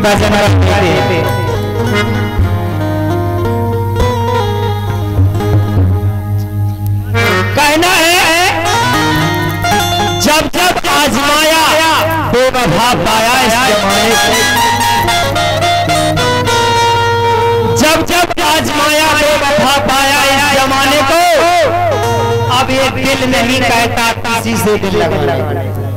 इसी भजन थे कहना है जब जब आजमाया, बेवफा पाया जब जब आजमाया, बेवफा पाया इस जमाने को। अब ये दिल नहीं कहता, किसी से दिल लगाना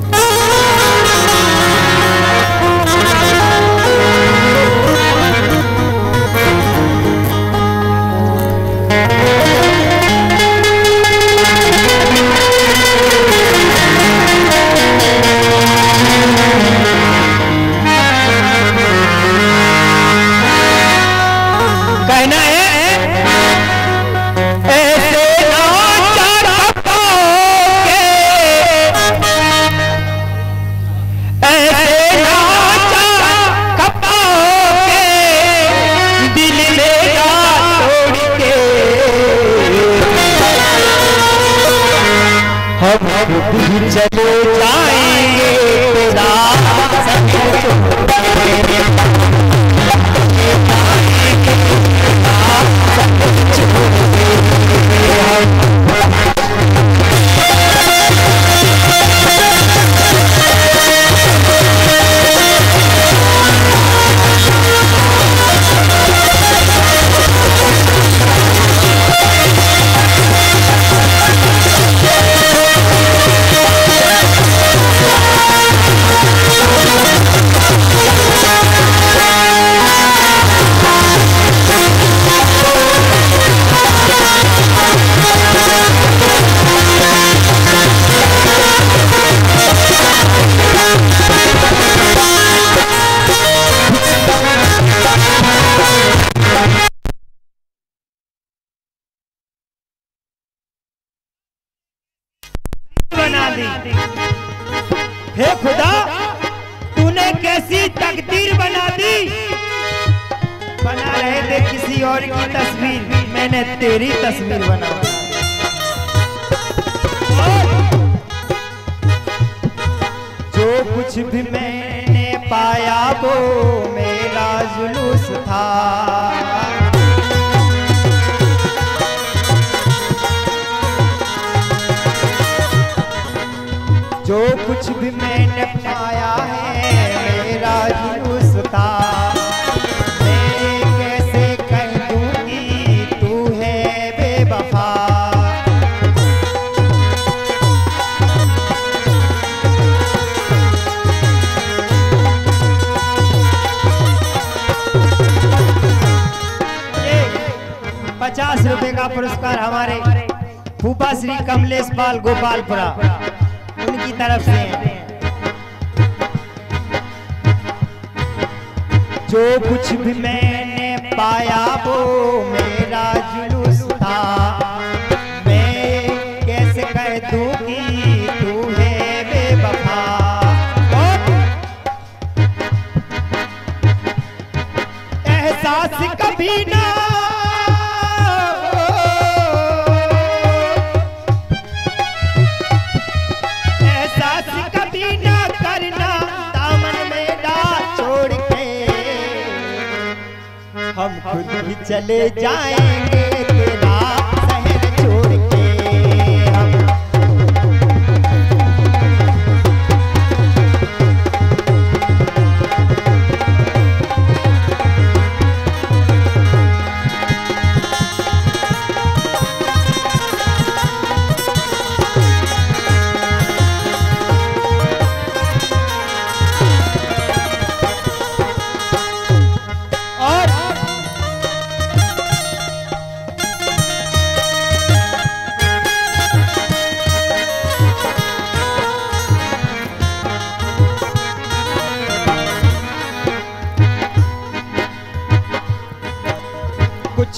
हम चले जाएँगे। तेरा संग कैसी तकदीर बना दी। बना रहे थे किसी और की तस्वीर। मैंने तेरी तस्वीर बना। जो कुछ भी मैंने पाया वो मेरा जुलूस था। पुरस्कार हमारे फूफा श्री कमलेश पाल गोपालपुरा उनकी तरफ़ से है। जो कुछ भी मैंने पाया वो मेरा खुद ही चले जाएँगे।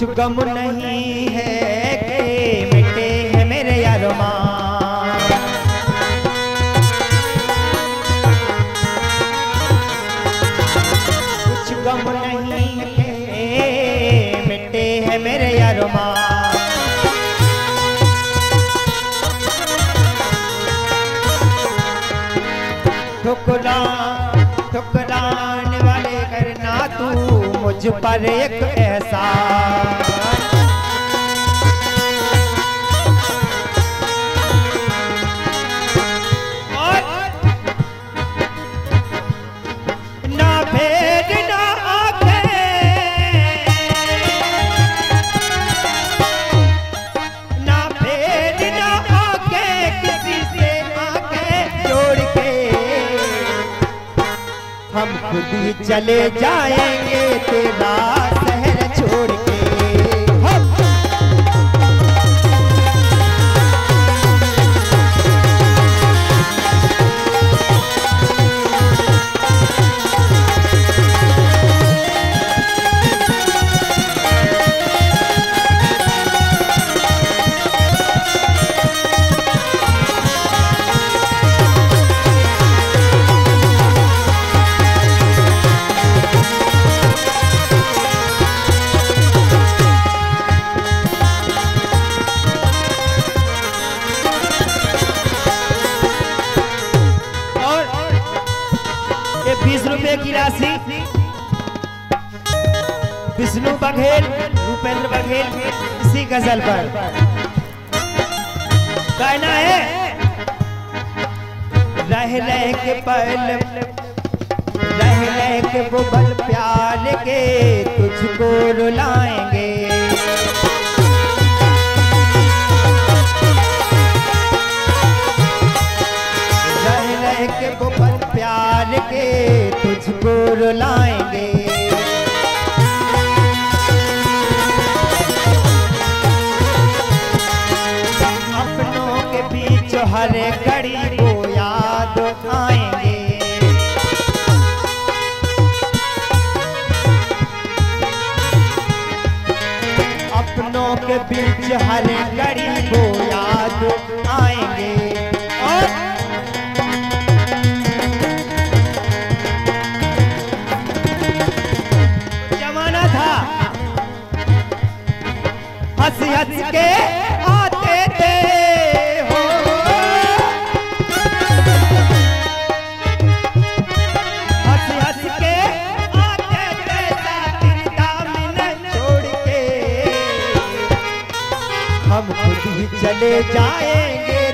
गम नहीं है कि मिटे हैं मेरे अरमान कुछ गम नहीं है मिटे हैं मेरे अरमान ठुकरा ठुकराने वाले कर मुझ पर एक एहसान और ना भेद ना आँखें। ना भेद ना आँखें, किसी से आँखें जोड़ के। हम चले जाएँगे। तेरा शहर ये बीस रुपए की राशि। विष्णु बघेल, भूपेंद्र बघेल, इसी गज़ल पर। कहना है। रह रह के पल। रह रह के वो बल प्यार के तुझको रुलाएँगे रुलाएँगे अपनों के बीच हर घड़ी वो याद आएँगे। अपनों के बीच हर चले जाएँगे।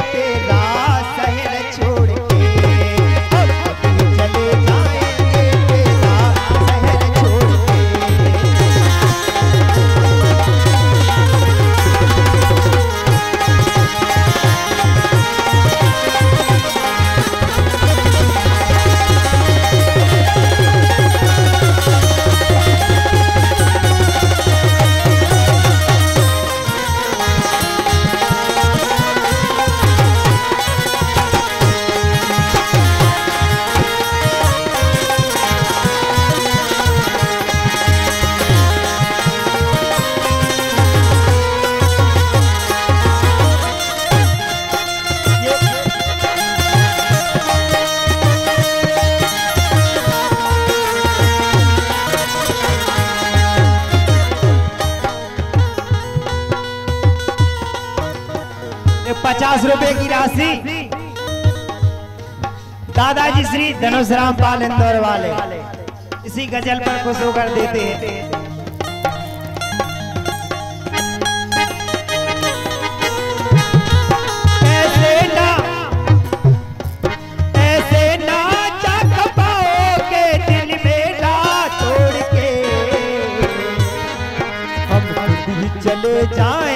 पचास रुपए की राशि। दादाजी श्री धनुष राम पाल इंदौर वाले। इसी गज़ल पर खुश होकर देते हैं चले जाए।